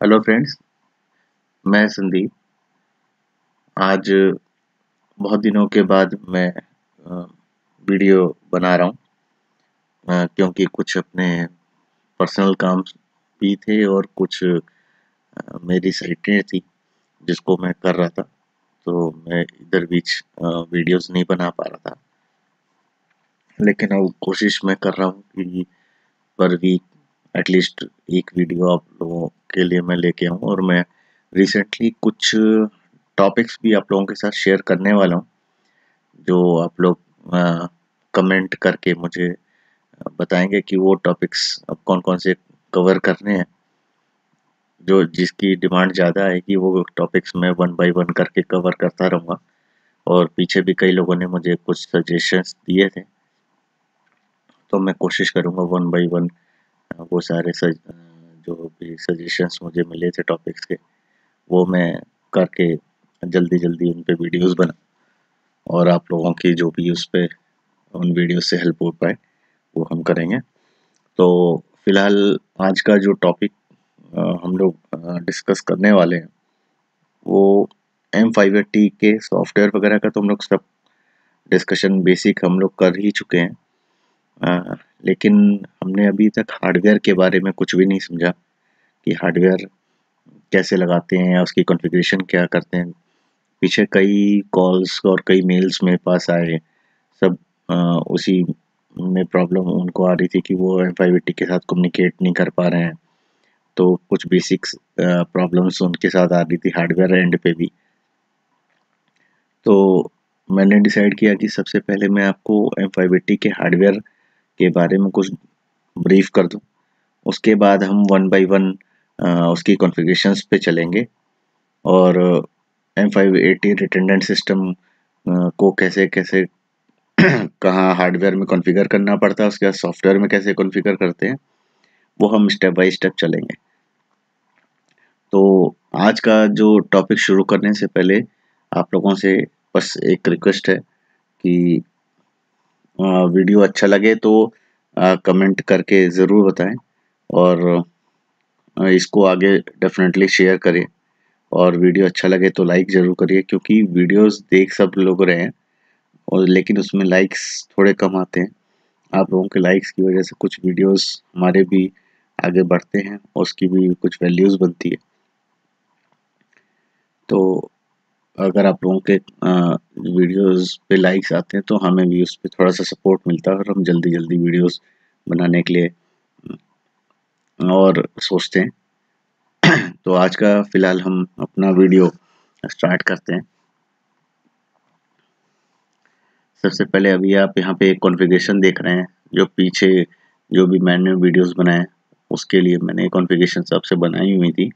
Hello friends मैं संदीप. आज, बहुत दिनों के बाद मैं वीडियो बना रहा हूँ क्योंकि कुछ अपने पर्सनल काम भी थे और कुछ मेरी साइटें थी, जिसको मैं कर रहा था तो मैं इधर बीच वीडियोस नहीं बना पा रहा था। लेकिन अब कोशिश मैं कर रहा हूँ कि, पर वीक एटलीस्ट एक वीडियो आप लोगों के लिए मैं लेके आऊँ और मैं रिसेंटली कुछ टॉपिक्स भी आप लोगों के साथ शेयर करने वाला हूँ, जो आप लोग कमेंट करके मुझे बताएँगे कि वो टॉपिक्स अब कौन कौन से कवर करने हैं, जो जिसकी डिमांड ज़्यादा आएगी, वो टॉपिक्स मैं वन बाय वन करके कवर करता रहूँगा। और पीछे भी कई लोगों ने मुझे कुछ सजेशंस दिए थे तो मैं कोशिश करूँगा वन बाय वन वो सारे सज, जो भी सजेशंस मुझे मिले थे टॉपिक्स के वो मैं करके जल्दी जल्दी उन पर वीडियोस बना और आप लोगों की जो भी उस पर उन वीडियो से हेल्प हो पाए वो हम करेंगे। तो फ़िलहाल आज का जो टॉपिक हम लोग डिस्कस करने वाले हैं वो एम फाइव टी के सॉफ्टवेयर वगैरह का तो हम लोग सब डिस्कशन बेसिक हम लोग कर ही चुके हैं। लेकिन हमने अभी तक हार्डवेयर के बारे में कुछ भी नहीं समझा कि हार्डवेयर कैसे लगाते हैं या उसकी कॉन्फ़िगरेशन क्या करते हैं। पीछे कई कॉल्स और कई मेल्स मेरे पास आए सब आ, उसी में प्रॉब्लम उनको आ रही थी कि वो एम के साथ कम्युनिकेट नहीं कर पा रहे हैं। तो कुछ बेसिक्स प्रॉब्लम्स उनके साथ आ रही थी हार्डवेयर एंड पे भी। तो मैंने डिसाइड किया कि सबसे पहले मैं आपको एम के हार्डवेयर के बारे में कुछ ब्रीफ कर दूँ। उसके बाद हम वन बाय वन उसकी कॉन्फ़िगरेशंस पे चलेंगे। और M five eighty redundant system को कैसे कैसे, कहाँ हार्डवेयर में कॉन्फ़िगर करना पड़ता है, उसके बाद सॉफ्टवेयर में कैसे कॉन्फ़िगर करते हैं, वो हम स्टेप बाय स्टेप चलेंगे। तो आज का जो टॉपिक शुरू करने से पहले आप लोगों से बस एक रिक्वेस्ट है कि वीडियो अच्छा लगे तो कमेंट करके ज़रूर बताएँ और इसको आगे डेफिनेटली शेयर करें और वीडियो अच्छा लगे तो लाइक ज़रूर करिए क्योंकि वीडियोस देख सब लोग रहे हैं और लेकिन उसमें लाइक्स थोड़े कम आते हैं। आप लोगों के लाइक्स की वजह से कुछ वीडियोस हमारे भी आगे बढ़ते हैं और उसकी भी कुछ वैल्यूज़ बनती है। तो अगर आप लोगों के वीडियोस पे लाइक्स आते हैं तो हमें भी उस पर थोड़ा सा सपोर्ट मिलता है और हम जल्दी जल्दी वीडियोस बनाने के लिए और सोचते हैं। तो आज का फ़िलहाल हम अपना वीडियो स्टार्ट करते हैं। सबसे पहले अभी आप यहाँ पे एक कॉन्फ़िगरेशन देख रहे हैं जो पीछे जो भी मैंने वीडियोस बनाए उसके लिए मैंने कॉन्फ़िगरेशन सबसे बनाई हुई थी।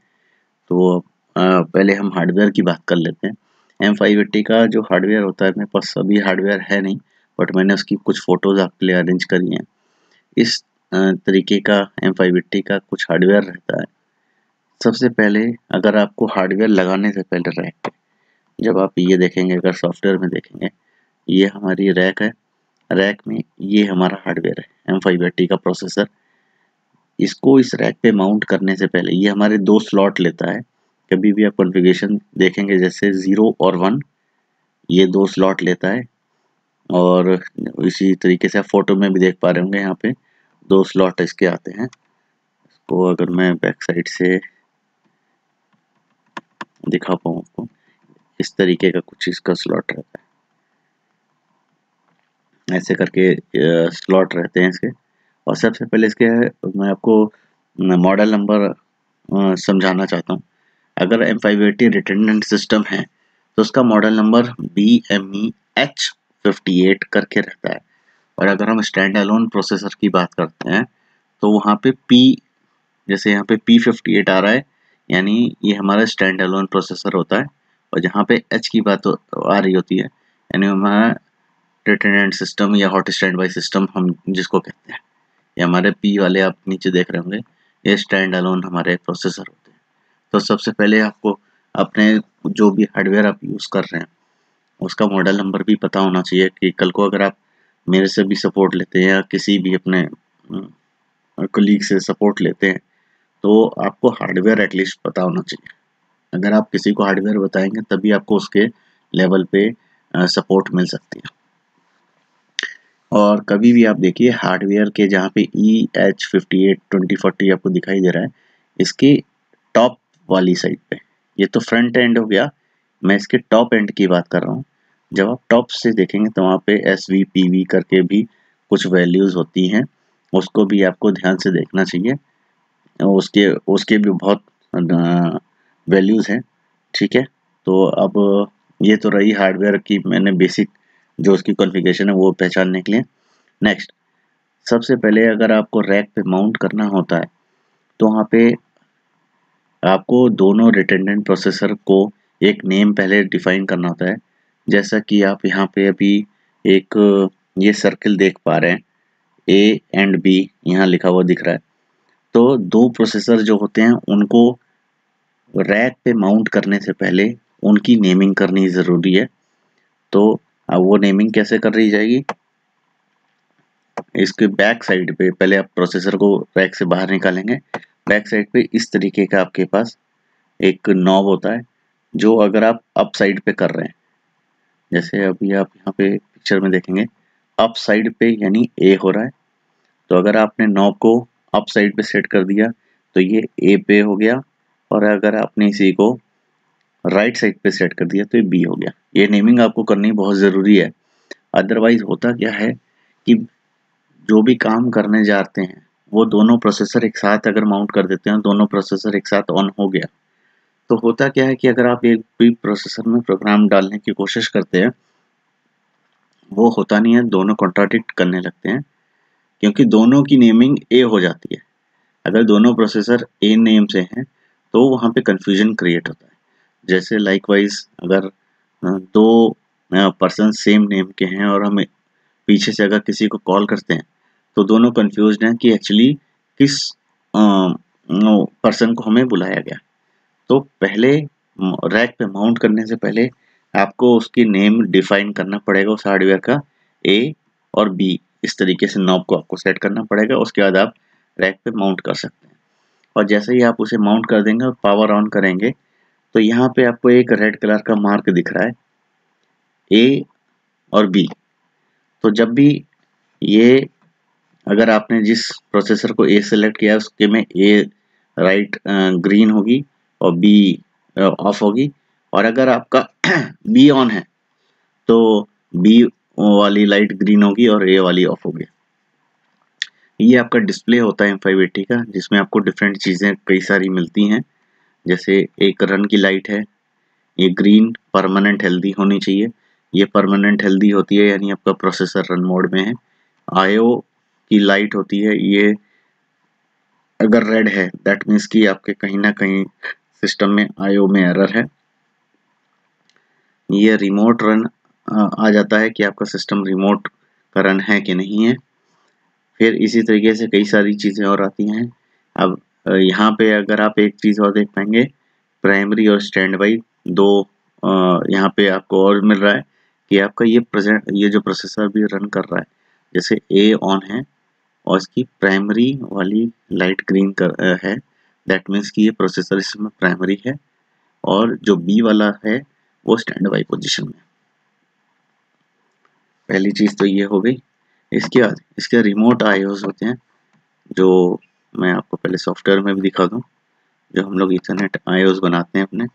तो आ, पहले हम हार्डवेयर की बात कर लेते हैं। एम फाइव एट्टी का जो हार्डवेयर होता है, मेरे पास अभी हार्डवेयर है नहीं बट मैंने उसकी कुछ फ़ोटोज़ आपके लिए अरेंज करी हैं। इस तरीके का एम फाइव एट्टी का कुछ हार्डवेयर रहता है। सबसे पहले अगर आपको हार्डवेयर लगाने से पहले रैक जब आप ये देखेंगे, अगर सॉफ्टवेयर में देखेंगे, ये हमारी रैक है। रैक में ये हमारा हार्डवेयर है एम फाइव एट्टी का प्रोसेसर इसको इस रैक पे माउंट करने से पहले, ये हमारे दो स्लॉट लेता है। कभी भी आप कॉन्फ़िगरेशन देखेंगे, जैसे ज़ीरो और वन ये दो स्लॉट लेता है। और इसी तरीके से आप फ़ोटो में भी देख पा रहे होंगे, यहाँ पे दो स्लॉट इसके आते हैं। इसको अगर मैं बैक साइड से दिखा पाऊँ आपको, इस तरीके का कुछ इसका स्लॉट रहता है। ऐसे करके स्लॉट रहते हैं इसके। और सबसे पहले इसके, मैं आपको मॉडल नंबर समझाना चाहता हूँ। अगर M five eighty redundant system है तो उसका model number B M E H fifty eight करके रहता है। और अगर हम स्टैंड अलोन प्रोसेसर की बात करते हैं तो वहाँ पे पी जैसे यहाँ पे पी फिफ्टी एट आ रहा है, यानी ये हमारा स्टैंड अलोन प्रोसेसर होता है, और जहाँ पे एच की बात आ रही होती है, यानी हमारा रिटेंडेंट सिस्टम या हॉट स्टैंड बाई सिस्टम हम जिसको कहते हैं। ये हमारे पी वाले आप नीचे देख रहे होंगे, ये स्टैंड अलोन हमारे प्रोसेसर होते हैं। तो सबसे पहले आपको अपने जो भी हार्डवेयर आप यूज़ कर रहे हैं, उसका मॉडल नंबर भी पता होना चाहिए कि कल को अगर आप मेरे से भी सपोर्ट लेते हैं या किसी भी अपने कलीग से सपोर्ट लेते हैं तो आपको हार्डवेयर एटलीस्ट पता होना चाहिए। अगर आप किसी को हार्डवेयर बताएँगे, तभी आपको उसके लेवल पे सपोर्ट मिल सकती है। और कभी भी आप देखिए हार्डवेयर के जहाँ पे E H fifty eight twenty forty आपको दिखाई दे रहा है, इसके टॉप वाली साइड पे। ये तो फ्रंट एंड हो गया। मैं इसके टॉप एंड की बात कर रहा हूँ। जब आप टॉप से देखेंगे तो वहाँ पे एस वी पी वी करके भी कुछ वैल्यूज़ होती हैं। उसको भी आपको ध्यान से देखना चाहिए। उसके उसके भी बहुत वैल्यूज़ हैं। ठीक है? तो अब ये तो रही हार्डवेयर की मैंने बेसिक जो उसकी कॉन्फ़िगरेशन है वो पहचानने के लिए। नेक्स्ट सबसे पहले अगर आपको रैक पे माउंट करना होता है तो वहाँ पे आपको दोनों रिटेंडेंट प्रोसेसर को एक नेम पहले डिफाइन करना होता है। जैसा कि आप यहाँ पे अभी एक, ये सर्किल देख पा रहे हैं। ए एंड बी यहाँ लिखा हुआ दिख रहा है। तो दो प्रोसेसर जो होते हैं, उनको रैक पे माउंट करने से पहले उनकी नेमिंग करनी ज़रूरी है। तो अब वो नेमिंग कैसे कर रही जाएगी? इसके बैक साइड पे पहले आप प्रोसेसर को रैक से बाहर निकालेंगे। बैक साइड पे इस तरीके का आपके पास एक नॉब होता है, जो अगर आप अप साइड पे कर रहे हैं, जैसे अभी आप यहाँ पे पिक्चर में देखेंगे अप साइड पे यानी ए हो रहा है तो अगर आपने नॉब को अप साइड पे सेट कर दिया तो ये ए पे हो गया, और अगर आपने इसी को राइट साइड पे सेट कर दिया तो ये बी हो गया। ये नेमिंग आपको करनी बहुत ज़रूरी है। अदरवाइज़ होता क्या है कि जो भी काम करने जाते हैं वो दोनों प्रोसेसर एक साथ अगर माउंट कर देते हैं, दोनों प्रोसेसर एक साथ ऑन हो गया। तो होता क्या है कि अगर आप एक भी प्रोसेसर में प्रोग्राम डालने की कोशिश करते हैं, वो होता नहीं है, दोनों कॉन्ट्राडिक्ट करने लगते हैं, क्योंकि दोनों की नेमिंग ए हो जाती है। अगर दोनों प्रोसेसर ए नेम से हैं तो वहाँ पे कंफ्यूजन क्रिएट होता है। जैसे लाइकवाइज अगर दो पर्सन सेम नेम के हैं और हम पीछे से अगर किसी को कॉल करते हैं तो दोनों कंफ्यूज हैं कि एक्चुअली किस पर्सन को हमें बुलाया गया। तो पहले रैक पे माउंट करने से पहले आपको उसकी नेम डिफाइन करना पड़ेगा उस हार्डवेयर का ए और बी इस तरीके से नॉब को आपको सेट करना पड़ेगा, उसके बाद आप रैक पे माउंट कर सकते हैं। और जैसे ही आप उसे माउंट कर देंगे और पावर ऑन करेंगे तो यहाँ पे आपको एक रेड कलर का मार्क दिख रहा है ए और बी तो जब भी ये अगर आपने जिस प्रोसेसर को ए सेलेक्ट किया, उसके में ए राइट ग्रीन होगी और बी ऑफ़ होगी। और अगर आपका बी ऑन है तो बी वाली लाइट ग्रीन होगी और ए वाली ऑफ़ होगी। ये आपका डिस्प्ले होता है एम फाइव का, जिसमें आपको डिफरेंट चीज़ें कई सारी मिलती हैं। जैसे एक रन की लाइट है, ये ग्रीन परमानेंट हेल्दी होनी चाहिए। ये परमानेंट हेल्दी होती है, यानी आपका प्रोसेसर रन मोड में है। आयो की लाइट होती है, ये अगर रेड है दैट मीन्स कि आपके कहीं ना कहीं सिस्टम में आयो में एरर है। ये रिमोट रन आ जाता है कि आपका सिस्टम रिमोट का रन है कि नहीं है। फिर इसी तरीके से कई सारी चीज़ें और आती हैं। अब यहाँ पे अगर आप एक चीज़ और देख पाएँगे प्राइमरी और स्टैंड बाई दो यहाँ पे आपको और मिल रहा है कि आपका ये प्रेजेंट ये जो प्रोसेसर भी रन कर रहा है, जैसे ए ऑन है और इसकी प्राइमरी वाली लाइट ग्रीन कर है। दैट मीन्स कि ये प्रोसेसर इसमें प्राइमरी है और जो बी वाला है, वो स्टैंड बाई पोजिशन में। पहली चीज़ तो ये हो गई। इसके बाद, इसके रिमोट आईओस होते हैं, जो मैं आपको पहले सॉफ्टवेयर में भी दिखा दूँ, जो हम लोग इथरनेट आईओस बनाते हैं अपने।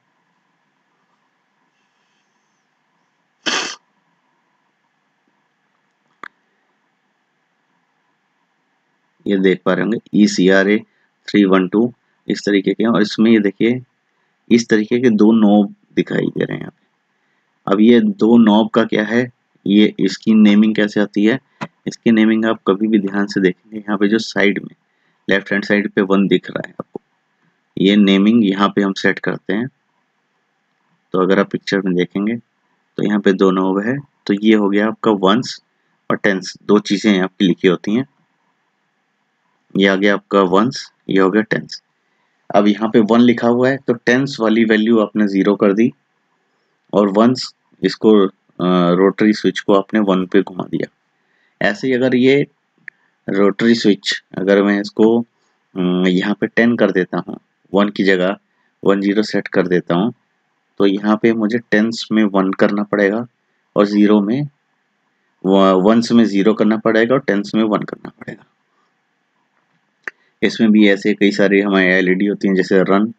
ये देख पा रहे होंगे E C R A three one two इस तरीके के और इसमें ये देखिए, इस तरीके के दो नोब दिखाई दे रहे हैं अब ये दो नोब का क्या है? ये इसकी नेमिंग कैसे आती है? इसकी नेमिंग आप कभी भी ध्यान से देखेंगे यहाँ पे जो साइड में लेफ़्ट हैंड साइड पे वन दिख रहा है आपको। ये नेमिंग यहाँ पे हम सेट करते हैं। तो अगर आप पिक्चर में देखेंगे तो यहाँ पे दो नोब है। तो ये हो गया आपका वंस और टेंस दो चीज़ें आपकी लिखी होती हैं। ये आ गया आपका वंस ये हो गया टेंस अब यहाँ पे वन लिखा हुआ है तो टेंस वाली वैल्यू आपने ज़ीरो कर दी और वंस इसको रोटरी स्विच को आपने वन पे घुमा दिया। ऐसे ही अगर ये रोटरी स्विच अगर मैं इसको यहाँ पे टेन कर देता हूँ वन की जगह वन ज़ीरो सेट कर देता हूँ तो यहाँ पे मुझे टेंस में वन करना पड़ेगा और ज़ीरो में वंस में ज़ीरो करना पड़ेगा और टेंस में वन करना पड़ेगा। इसमें भी ऐसे कई सारी हमारे एलईडी होती हैं, जैसे रन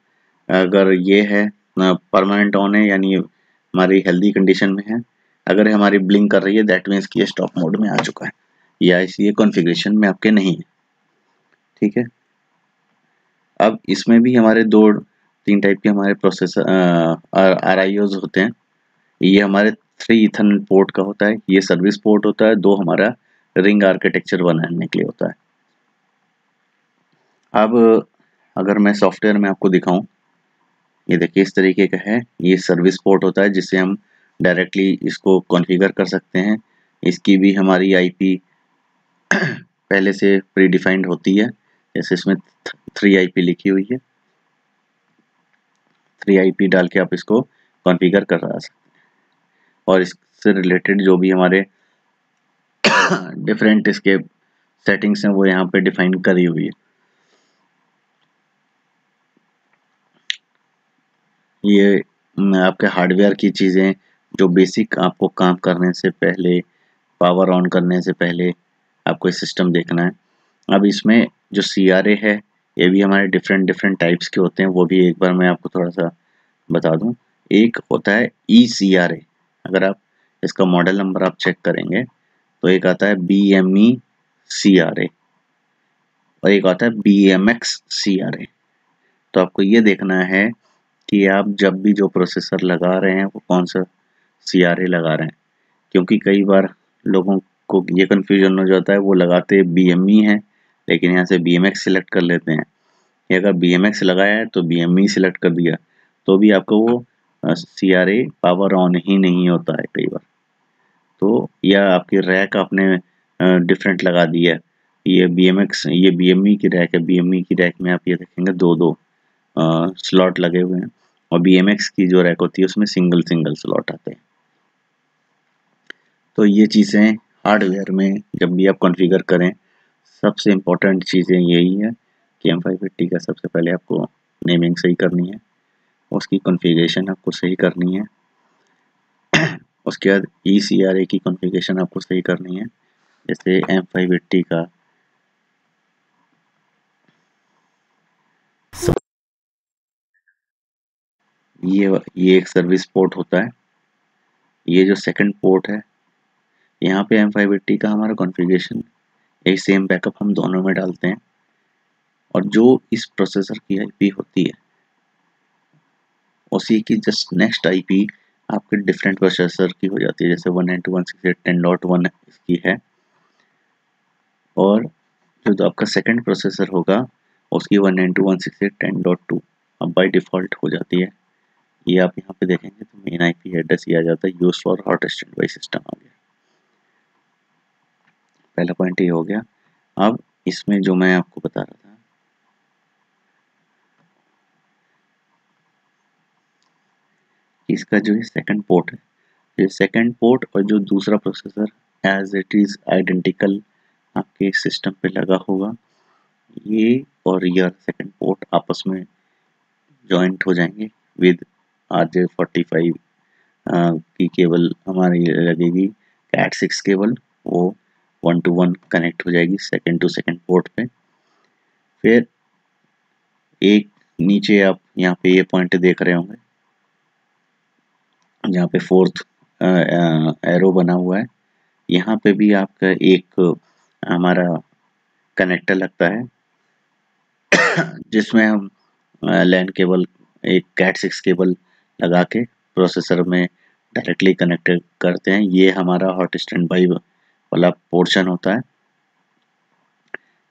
अगर ये है परमानेंट ऑन है, यानी हमारी हेल्दी कंडीशन में है, अगर हमारी ब्लिंक कर रही है दैट मीन्स कि ये स्टॉप मोड में आ चुका है, या इस ये कॉन्फ़िगरेशन में आपके नहीं है, ठीक है? अब इसमें भी हमारे दो, तीन टाइप के हमारे प्रोसेसर आर आई होते हैं, ये हमारे थ्री इथन पोर्ट का होता है, ये सर्विस पोर्ट होता है, दो हमारा रिंग आर्किटेक्चर बनाने के लिए होता है। अब अगर मैं सॉफ्टवेयर में आपको दिखाऊँ, ये देखिए इस तरीके का है। ये सर्विस पोर्ट होता है जिससे हम डायरेक्टली इसको कॉन्फ़िगर कर सकते हैं। इसकी भी हमारी आईपी पहले से प्री डिफाइंड होती है। जैसे इसमें थ्री आईपी लिखी हुई है। थ्री आईपी डाल के आप इसको कॉन्फ़िगर कर सकते हैं। और इससे रिलेटेड जो भी हमारे डिफरेंट इसके सेटिंग्स हैं, वो यहाँ पे डिफाइन करी हुई है। ये आपके हार्डवेयर की चीज़ें, जो बेसिक आपको काम करने से पहले, पावर ऑन करने से पहले आपको सिस्टम देखना है। अब इसमें जो सी आर ए है, ये भी हमारे डिफरेंट डिफरेंट टाइप्स के होते हैं, वो भी एक बार मैं आपको थोड़ा सा बता दूँ। एक होता है ई सी अगर आप इसका मॉडल नंबर आप चेक करेंगे तो एक आता है B M E C R A और एक आता है B M X C R A. तो आपको ये देखना है कि आप जब भी जो प्रोसेसर लगा रहे हैं, वो कौन सा सी आर ए लगा रहे हैं? क्योंकि कई बार लोगों को ये कन्फ्यूज़न हो जाता है, वो लगाते बी एम ई हैं, लेकिन यहाँ से बी एम एक्स सिलेक्ट कर लेते हैं। या अगर बी एम एक्स लगाया है तो बी एम ई सिलेक्ट कर दिया। तो भी आपको वो C R A power on ही नहीं होता है कई बार। तो या आपकी रैक आपने डिफरेंट लगा दिया ये बी एम एक्स ये बी एम ई की रैक है। बी एम ई की रैक में आप ये देखेंगे दो दो स्लॉट लगे हुए हैं। और एक्स की जो रैक होती है, उसमें सिंगल सिंगल स्लॉट आते हैं। तो ये चीज़ें हार्डवेयर में जब भी आप कॉन्फ़िगर करें, सबसे इम्पोर्टेंट चीज़ें यही है कि एम फाइव एट्टी का सबसे पहले आपको नेमिंग सही करनी है। उसकी कॉन्फ़िगरेशन आपको सही करनी है। उसके बाद ई सी आर ए की कॉन्फ़िगरेशन आपको सही करनी है। जैसे एम फाइव एट्टी का। ये ये एक सर्विस पोर्ट होता है। ये जो सेकंड पोर्ट है, यहाँ पे एम फाइव एट्टी का हमारा कॉन्फ़िगरेशन एक सेम बैकअप हम दोनों में डालते हैं। और जो इस प्रोसेसर की आईपी होती है, उसी की जस्ट नेक्स्ट आईपी आपके डिफरेंट प्रोसेसर की हो जाती है। जैसे one two one six eight ten dot one इसकी है। और जो तो आपका सेकंड प्रोसेसर होगा, उसकी one two one six eight ten dot two अब बाई डिफ़ॉल्ट हो जाती है। ये आप यहाँ पे देखेंगे तो मेन आईपी एड्रेस ये आ जाता है use for hot standby system आ गया। पहला पॉइंट ये हो गया। अब इसमें जो मैं आपको बता रहा था, इसका जो है सेकंड पोर्ट है, ये सेकंड पोर्ट और जो दूसरा processor as it is identical आपके सिस्टम पे लगा होगा, ये और यह सेकंड पोर्ट आपस में जॉइंट हो जाएँगे विद आर फोर्टी फाइव की केबल हमारी लगेगी। कैट सिक्स केबल, वो वन टू वन कनेक्ट हो जाएगी सेकंड टू सेकंड पोर्ट पे। फिर एक नीचे आप यहाँ पे ये पॉइंट देख रहे होंगे, जहाँ पे फोर्थ एरो बना हुआ है। यहाँ पे भी आपका एक हमारा कनेक्टर लगता है, जिसमें हम लैंड केबल, एक कैट सिक्स केबल लगा के प्रोसेसर में डायरेक्टली कनेक्ट करते हैं। ये हमारा हॉट स्टैंड बाई वाला पोर्शन होता है।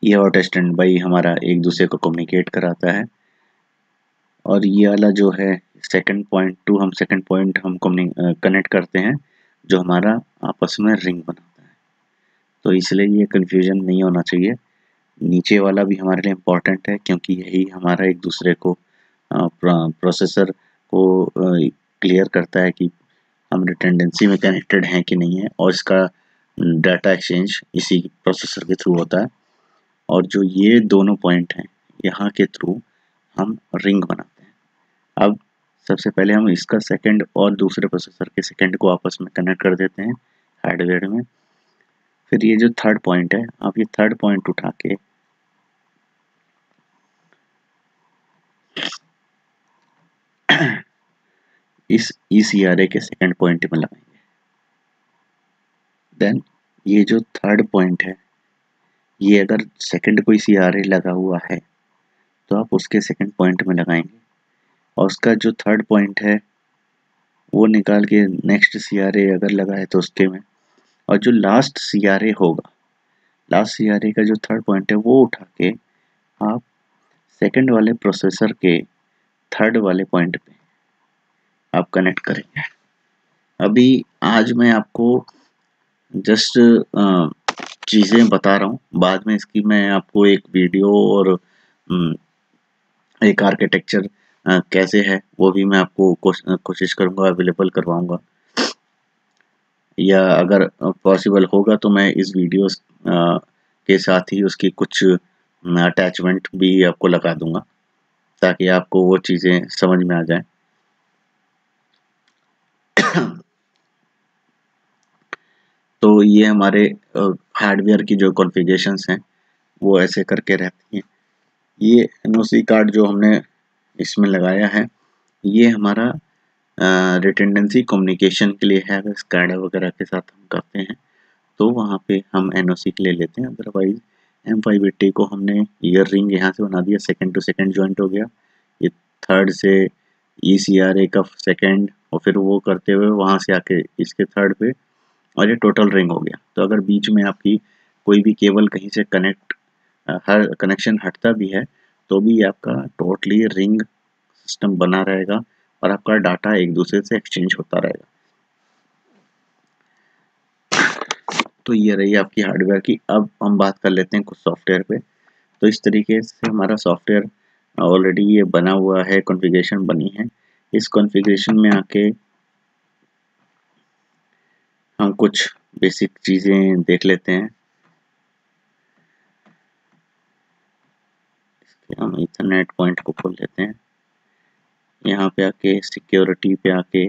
ये हॉट स्टैंड बाई हमारा एक दूसरे को कम्युनिकेट कराता है। और ये वाला जो है सेकंड पॉइंट टू हम सेकंड पॉइंट हम कनेक्ट करते हैं, जो हमारा आपस में रिंग बनाता है। तो इसलिए ये कन्फ्यूज़न नहीं होना चाहिए। नीचे वाला भी हमारे लिए इम्पोर्टेंट है, क्योंकि यही हमारा एक दूसरे को प्रोसेसर को क्लियर करता है कि हम रिटेंडेंसी में कनेक्टेड हैं कि नहीं है और इसका डाटा एक्सचेंज इसी प्रोसेसर के थ्रू होता है। और जो ये दोनों पॉइंट हैं, यहाँ के थ्रू हम रिंग बनाते हैं। अब सबसे पहले हम इसका सेकंड और दूसरे प्रोसेसर के सेकंड को आपस में कनेक्ट कर देते हैं हार्डवेयर में। फिर ये जो थर्ड पॉइंट है, आप ये थर्ड पॉइंट उठा के इस ई सी आर ए के सेकेंड पॉइंट में लगाएँगे। देन ये जो थर्ड पॉइंट है, ये अगर सेकंड कोई सी आर ए लगा हुआ है तो आप उसके सेकंड पॉइंट में लगाएँगे। और उसका जो थर्ड पॉइंट है, वो निकाल के नेक्स्ट सी आर ए अगर लगा है तो उसके में। और जो लास्ट सी आर ए होगा लास्ट सी आर ए का जो थर्ड पॉइंट है, वो उठा के आप सेकंड वाले प्रोसेसर के थर्ड वाले पॉइंट पे आप कनेक्ट करेंगे अभी आज मैं आपको जस्ट चीज़ें बता रहा हूँ। बाद में इसकी मैं आपको एक वीडियो और एक आर्किटेक्चर कैसे है, वो भी मैं आपको कोशिश करूँगा अवेलेबल करवाऊँगा। या अगर पॉसिबल होगा तो मैं इस वीडियो के साथ ही उसकी कुछ अटैचमेंट भी आपको लगा दूँगा, ताकि आपको वो चीज़ें समझ में आ जाए। तो ये हमारे हार्डवेयर की जो कॉन्फ़िगरेशंस हैं, वो ऐसे करके रहती हैं। ये एनओसी कार्ड जो हमने इसमें लगाया है, ये हमारा रिटेंडेंसी कम्युनिकेशन के लिए है। अगर स्काडा वगैरह के साथ हम करते हैं तो वहाँ पे हम एनओसी के लिए लेते हैं। अदरवाइज़ एम फाइव एट्टी को हमने ईयर रिंग यहाँ से बना दिया। सेकेंड टू सेकेंड ज्वाइंट हो गया। ये थर्ड से ई सी आर ए का सेकेंड और फिर वो करते हुए वहाँ से आके इसके थर्ड पे, और ये टोटल रिंग हो गया। तो अगर बीच में आपकी कोई भी केबल कहीं से कनेक्ट हर कनेक्शन हटता भी है तो भी आपका टोटली रिंग सिस्टम बना रहेगा और आपका डाटा एक दूसरे से एक्सचेंज होता रहेगा। तो ये रही आपकी हार्डवेयर की। अब हम बात कर लेते हैं कुछ सॉफ्टवेयर पे। तो इस तरीके से हमारा सॉफ्टवेयर ऑलरेडी ये बना हुआ है कॉन्फ़िगरेशन बनी है। इस कॉन्फ़िगरेशन में आके हम कुछ बेसिक चीज़ें देख लेते हैं। हम इथरनेट पॉइंट को खोल लेते हैं। यहाँ पे आके सिक्योरिटी पे आके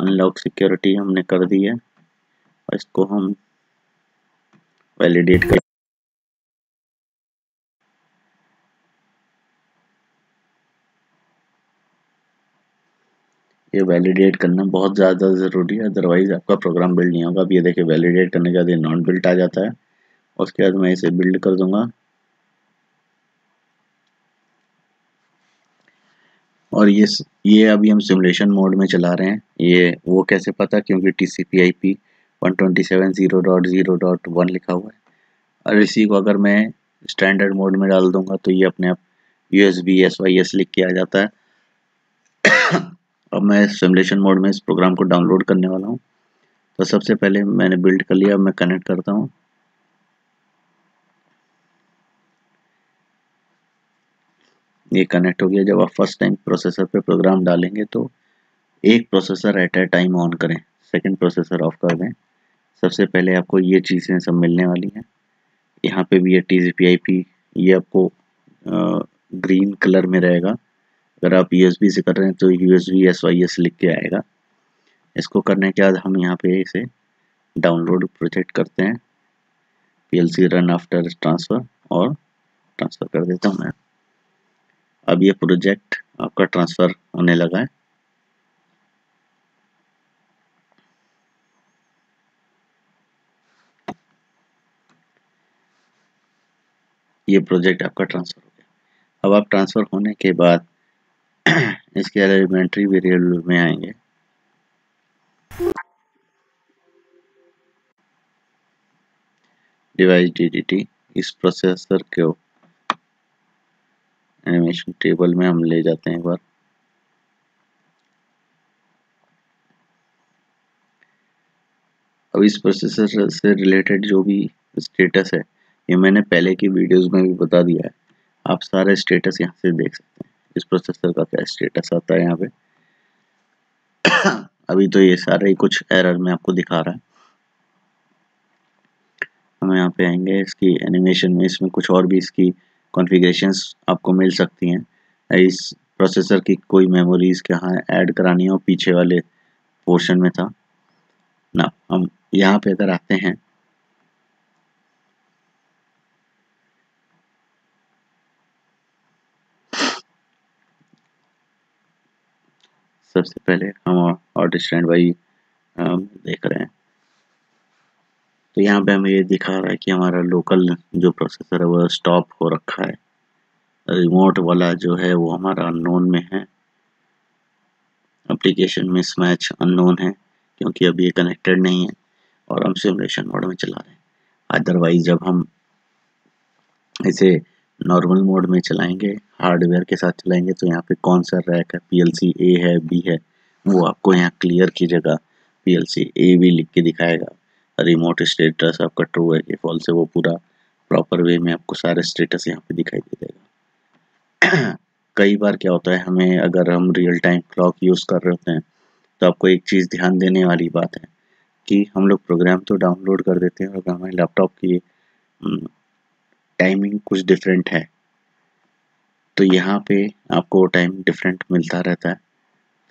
अनलॉक सिक्योरिटी हमने कर दी है। और इसको हम वैलिडेट कर ये वैलिडेट करना बहुत ज़्यादा ज़रूरी है अदरवाइज़ आपका प्रोग्राम बिल्ड नहीं होगा। अब ये देखिए वैलिडेट करने के बाद ये नॉन बिल्ट आ जाता है। उसके बाद मैं इसे बिल्ड कर दूँगा। और ये ये अभी हम सिमुलेशन मोड में चला रहे हैं। ये, वो कैसे पता? क्योंकि T C P I P one twenty seven zero dot zero dot one लिखा हुआ है। और इसी को अगर मैं स्टैंडर्ड मोड में डाल दूँगा तो ये अपने आप U S B S Y S लिख के आ जाता है। अब मैं सिमुलेशन मोड में इस प्रोग्राम को डाउनलोड करने वाला हूँ। तो सबसे पहले मैंने बिल्ड कर लिया, अब मैं कनेक्ट करता हूँ। ये कनेक्ट हो गया। जब आप फ़र्स्ट टाइम प्रोसेसर पे प्रोग्राम डालेंगे तो एक processor at a time on करें। सेकंड प्रोसेसर ऑफ़ कर दें। सबसे पहले आपको ये चीज़ें सब मिलने वाली हैं। यहाँ पे भी ये T G P I P ये आपको ग्रीन कलर में रहेगा। अगर आप यू बी से कर रहे हैं तो यू एस वाई एस लिख के आएगा। इसको करने के बाद हम यहाँ पे इसे डाउनलोड प्रोजेक्ट करते हैं। P L C run after transfer और ट्रांसफ़र कर देता हूँ मैं। अब ये प्रोजेक्ट आपका ट्रांसफ़र होने लगा है। ये प्रोजेक्ट आपका ट्रांसफ़र हो गया। अब आप ट्रांसफ़र होने के बाद इसके एलिमेंट्री वेरिएबल में आएँगे। डिवाइस डी इस प्रोसेसर को एनिमेशन टेबल में हम ले जाते हैं एक बार। अब इस प्रोसेसर से रिलेटेड जो भी स्टेटस है, ये मैंने पहले की वीडियोस में भी बता दिया है। आप सारे स्टेटस यहाँ से देख सकते हैं। इस प्रोसेसर का क्या स्टेटस आता है यहाँ पे? अभी तो ये सारे ही कुछ एरर में आपको दिखा रहा है। हम यहाँ पे आएँगे, इसकी एनिमेशन में, इसमें कुछ और भी इसकी कॉन्फ़िगरेशंस आपको मिल सकती हैं। इस प्रोसेसर की कोई मेमोरीज के यहाँ ऐड करानी हो, पीछे वाले पोर्शन में था। ना हम यहाँ पे अगर आते हैं सबसे पहले हम ऑटो स्टैंड बाई देख रहे हैं। तो यहाँ पे हमें ये दिखा रहा है कि हमारा लोकल जो प्रोसेसर है, वो स्टॉप हो रखा है। रिमोट वाला जो है, वो हमारा अननोन में है। एप्लीकेशन में स्मैच अननोन है, क्योंकि अभी ये कनेक्टेड नहीं है और हम सिमुलेशन मोड में चला रहे हैं। अदरवाइज़ जब हम इसे नॉर्मल मोड में चलाएँगे, हार्डवेयर के साथ चलाएँगे तो यहाँ पे कौन सा रैक है? पीएलसी ए है बी है, वो आपको यहाँ क्लियर की जगह पीएलसी ए भी लिख के दिखाएगा। रिमोट स्टेटस आपका ट्रू है कि फॉल्स है वो पूरा प्रॉपर वे में आपको सारे स्टेटस यहाँ पे दिखाई दे देगा। कई बार क्या होता है, हमें अगर हम रियल टाइम क्लॉक यूज़ कर रहे होते हैं तो आपको एक चीज़ ध्यान देने वाली बात है कि हम लोग प्रोग्राम तो डाउनलोड कर देते हैं और हमारे लैपटॉप की टाइमिंग कुछ डिफरेंट है। तो यहाँ पे आपको टाइम डिफरेंट मिलता रहता है।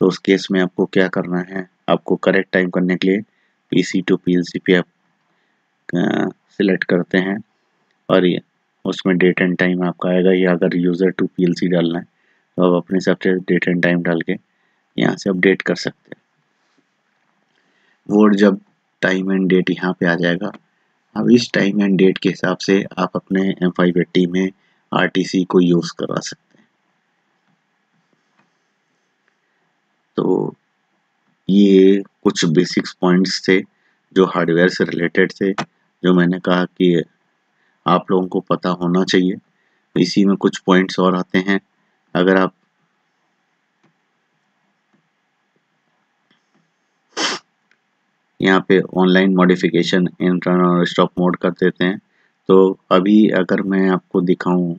तो उस केस में आपको क्या करना है? आपको करेक्ट टाइम करने के लिए P C to P L C पे आप सिलेक्ट करते हैं और ये, उसमें डेट एंड टाइम आपका आएगा। या अगर user to P L C डालना है तो आप अपने हिसाब से डेट एंड टाइम डाल के यहाँ से अपडेट कर सकते हैं। वो जब टाइम एंड डेट यहाँ पे आ जाएगा अब इस टाइम एंड डेट के हिसाब से आप अपने एम फाइव एट्टी में आर टी सी को यूज़ करवा सकते हैं। तो ये कुछ बेसिक्स पॉइंट्स थे, जो हार्डवेयर से रिलेटेड थे, जो मैंने कहा कि आप लोगों को पता होना चाहिए। इसी में कुछ पॉइंट्स और आते हैं। अगर आप यहाँ पे ऑनलाइन मॉडिफिकेशन इंटर्न और स्टॉप मोड कर देते हैं। तो अभी अगर मैं आपको दिखाऊँ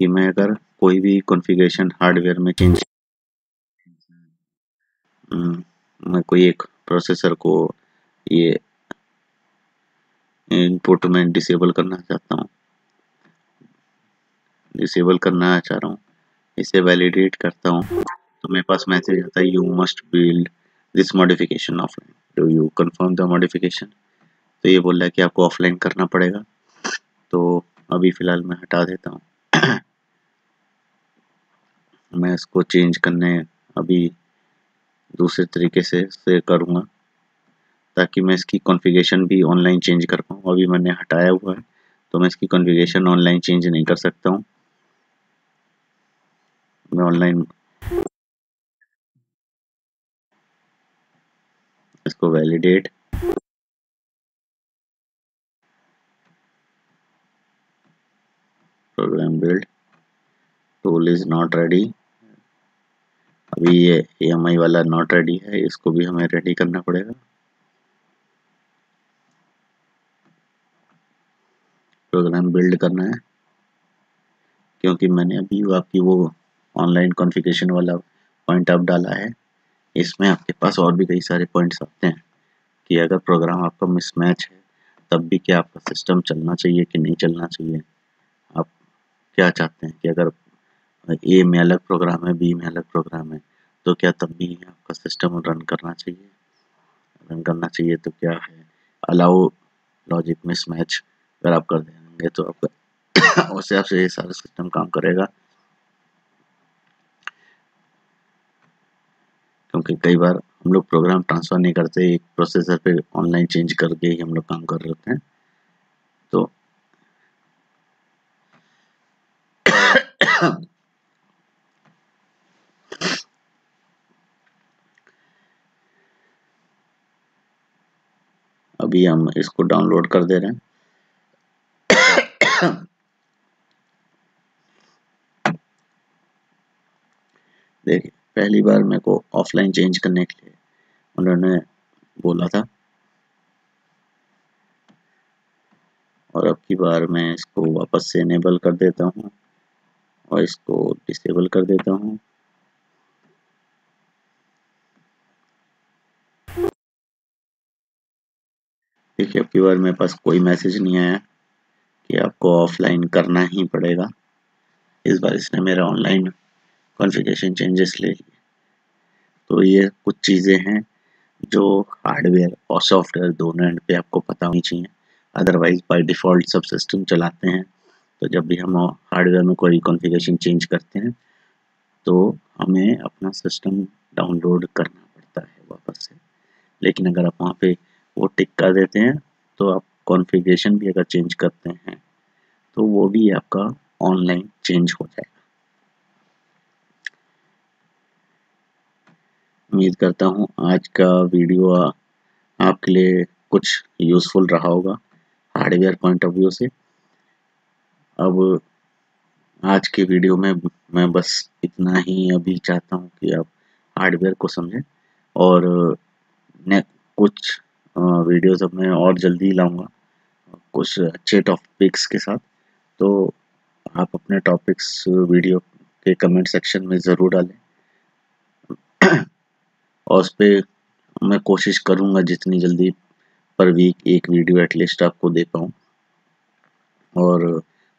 कि मैं अगर कोई भी कॉन्फ़िगरेशन हार्डवेयर में चेंज हम्म, मैं कोई एक प्रोसेसर को ये इनपुट में डिसेबल करना चाहता हूँ। डिसेबल करना चाह रहा हूँ इसे वैलिडेट करता हूँ तो मेरे पास मैसेज आता है you must build this modification offline do you confirm the modification तो ये बोल रहा है कि आपको ऑफलाइन करना पड़ेगा। तो अभी फ़िलहाल मैं हटा देता हूँ। मैं इसको चेंज करने अभी दूसरे तरीके से से करूँगा। ताकि मैं इसकी कॉन्फ़िगरेशन भी ऑनलाइन चेंज कर पाऊँ। अभी मैंने हटाया हुआ है तो मैं इसकी कॉन्फ़िगरेशन ऑनलाइन चेंज नहीं कर सकता हूँ। मैं ऑनलाइन इसको validate program build tool is not ready अभी ये एम वाला नॉट रेडी है, इसको भी हमें रेडी करना पड़ेगा। प्रोग्राम बिल्ड करना है। क्योंकि मैंने अभी आपकी वो ऑनलाइन कॉन्फ़िगरेशन वाला पॉइंट अप डाला है। इसमें आपके पास और भी कई सारे पॉइंट्स आते हैं कि अगर प्रोग्राम आपका मिसमैच है, तब भी क्या आपका सिस्टम चलना चाहिए कि नहीं चलना चाहिए? आप क्या चाहते हैं कि अगर ए में अलग प्रोग्राम है बी में अलग प्रोग्राम है तो क्या तब भी आपका सिस्टम रन करना चाहिए? रन करना चाहिए तो क्या है? अलाउ लॉजिक मिसमैच अगर आप कर देंगे तो आपका उस हिसाब से ये सारा सिस्टम काम करेगा। क्योंकि कई बार हम लोग प्रोग्राम ट्रांसफ़र नहीं करते, एक प्रोसेसर पे ऑनलाइन चेंज करके ही हम लोग काम कर होते हैं। तो अभी हम इसको डाउनलोड कर दे रहे हैं। देखिए पहली बार मेरे को ऑफलाइन चेंज करने के लिए उन्होंने बोला था। और अब की बार मैं इसको वापस से इनेबल कर देता हूँ और इसको डिसेबल कर देता हूँ। देखिए, अब की बार मेरे पास कोई मैसेज नहीं आया कि आपको ऑफलाइन करना ही पड़ेगा। इस बार इसने मेरा ऑनलाइन कॉन्फ़िगरेशन चेंजेस ले लिए। तो ये कुछ चीज़ें हैं जो हार्डवेयर और सॉफ्टवेयर दोनों एंड पे आपको पता होनी चाहिए। अदरवाइज़ बाय डिफ़ॉल्ट सब सिस्टम चलाते हैं। तो जब भी हम हार्डवेयर में कोई कॉन्फ़िगरेशन चेंज करते हैं तो हमें अपना सिस्टम डाउनलोड करना पड़ता है वापस से। लेकिन अगर आप वहाँ पे वो टिक कर देते हैं तो आप कॉन्फ़िगरेशन भी अगर चेंज करते हैं तो वो भी आपका ऑनलाइन चेंज हो जाएगा। उम्मीद करता हूँ आज का वीडियो आपके लिए कुछ यूज़फुल रहा होगा हार्डवेयर पॉइंट ऑफ़ व्यू से। अब आज के वीडियो में मैं बस इतना ही अभी चाहता हूँ कि आप हार्डवेयर को समझें और ने, कुछ वीडियोस अब मैं और जल्दी लाऊँगा, कुछ अच्छे टॉपिक्स के साथ। तो आप अपने टॉपिक्स वीडियो के कमेंट सेक्शन में ज़रूर डालें। और उस पर मैं कोशिश करूँगा जितनी जल्दी पर वीक एक वीडियो एटलीस्ट आपको दे पाऊँ। और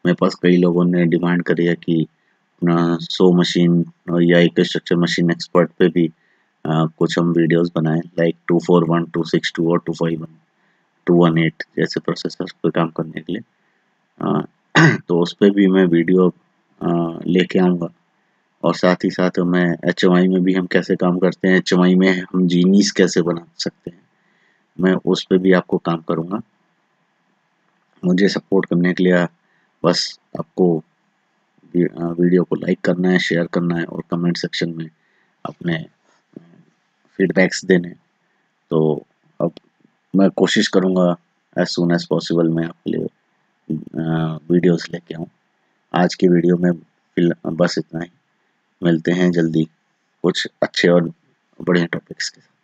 मेरे पास कई लोगों ने डिमांड करी है कि अपना सो मशीन या एक स्ट्रक्चर मशीन एक्सपर्ट पे भी आ, कुछ हम वीडियोस बनाएँ। Like two four one two six two और two five one two one eight जैसे प्रोसेसर पर काम करने के लिए। आ, तो उस पर भी मैं वीडियो लेके आऊँगा। और साथ ही साथ मैं एच में भी हम कैसे काम करते हैं एच में हम जीनीस कैसे बना सकते हैं, मैं उस पर भी आपको काम करूँगा। मुझे सपोर्ट करने के लिए बस आपको वीडियो को लाइक करना है शेयर करना है और कमेंट सेक्शन में अपने फीडबैक्स देने। तो अब मैं कोशिश करूँगा एज सुन एज पॉसिबल मैं आपके लिए वीडियोस लेके आऊँ। आज की वीडियो में बस इतना ही। मिलते हैं जल्दी कुछ अच्छे और बढ़िया टॉपिक्स के साथ।